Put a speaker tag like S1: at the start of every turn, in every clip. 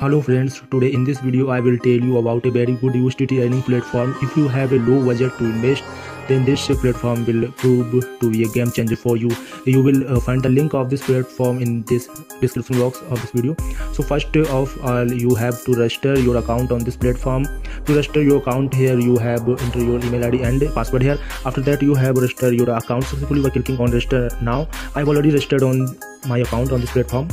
S1: Hello friends, today in this video I will tell you about a very good USDT earning platform. If you have a low budget to invest, then this platform will prove to be a game changer for you. You will uh, find the link of this platform in this description box of this video. So first of all, you have to register your account on this platform. To register your account here, you have enter your email ID and password here. After that, you have registered your account successfully by clicking on register now. I've already registered on my account on this platform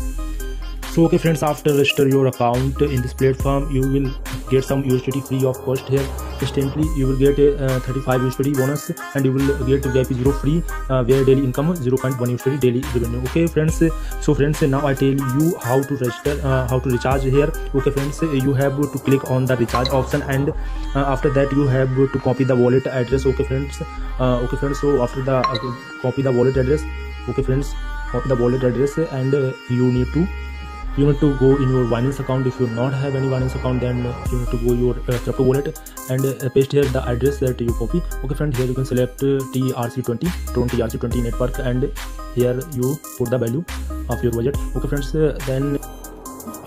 S1: so okay friends after register your account in this platform you will get some USDT free of cost here instantly you will get a uh, 35 USDT bonus and you will get VIP 0 free uh, where daily income 0.1 USDT daily revenue okay friends so friends now I tell you how to register uh, how to recharge here okay friends you have to click on the recharge option and uh, after that you have to copy the wallet address okay friends uh, okay friends so after the uh, copy the wallet address okay friends copy the wallet address and you need to you need to go in your Binance account if you not have any Binance account then you need to go your uh, crypto wallet and uh, paste here the address that you copy okay friend here you can select uh, TRC20 20 TRC20 network and here you put the value of your budget okay friends uh, then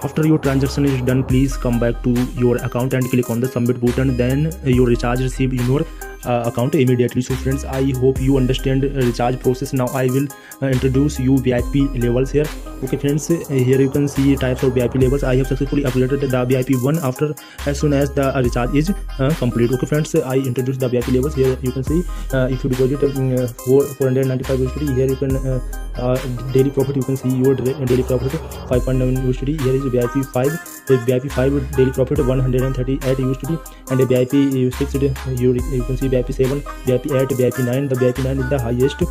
S1: after your transaction is done please come back to your account and click on the submit button then uh, your recharge receive in your uh, account immediately. So friends, I hope you understand uh, recharge process. Now I will uh, introduce you VIP levels here. Okay friends, here you can see types of VIP levels. I have successfully upgraded the VIP one after as soon as the recharge is complete. Okay friends, I introduce the VIP levels. Here you can see if you deposit um, 495 USD, here you can daily profit, you can see your daily profit 5.9 USD. Here is VIP 5. The VIP 5 daily profit 138 USD, and a VIP 6 you can see V I P seven V I P eight V I P nine the V I P nine is the highest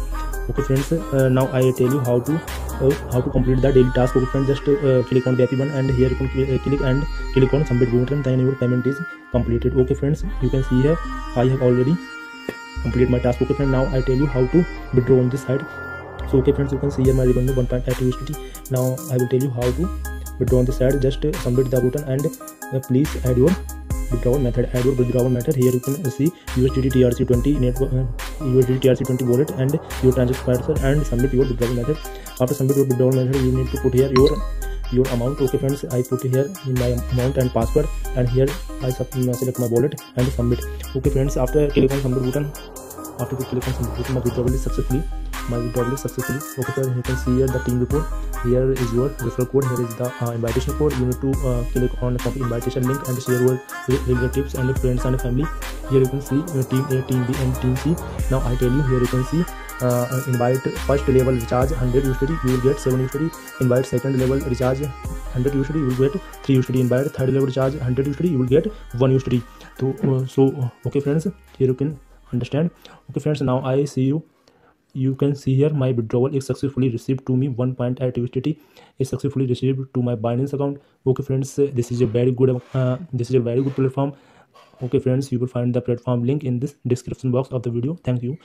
S1: okay friends uh, now i tell you how to uh, how to complete the daily task okay friends just uh, click on vip one and here you can cl uh, click and click on submit button then your payment is completed okay friends you can see here i have already complete my task okay friend now i tell you how to withdraw on this side so okay friends you can see here my revenue 1.8 usdt now i will tell you how to withdraw on this side just uh, submit the button and uh, please add your withdrawal method AdWord withdrawal method here you can see USDT TRC20 network uh, USDT TRC20 wallet and your transaction parser and submit your withdrawal method after submit your withdrawal method you need to put here your your amount okay friends i put here my amount and password and here i select my wallet and submit okay friends after click on submit button after click on submit button my withdrawal is successfully my withdrawal is successfully okay sir you can see here the team report here is your referral code here is the uh, invitation code you need to uh, click on copy invitation link and share your relatives and friends and family here you can see your team a team b and team c now i tell you here you can see uh, invite first level recharge 100 usd you will get 7 usd invite second level recharge 100 usd you will get 3 usd invite third level recharge 100 usd you will get 1 usd so uh, so okay friends here you can understand okay friends now i see you you can see here my withdrawal is successfully received to me 1.8 USDT is successfully received to my Binance account okay friends uh, this is a very good uh, this is a very good platform okay friends you will find the platform link in this description box of the video thank you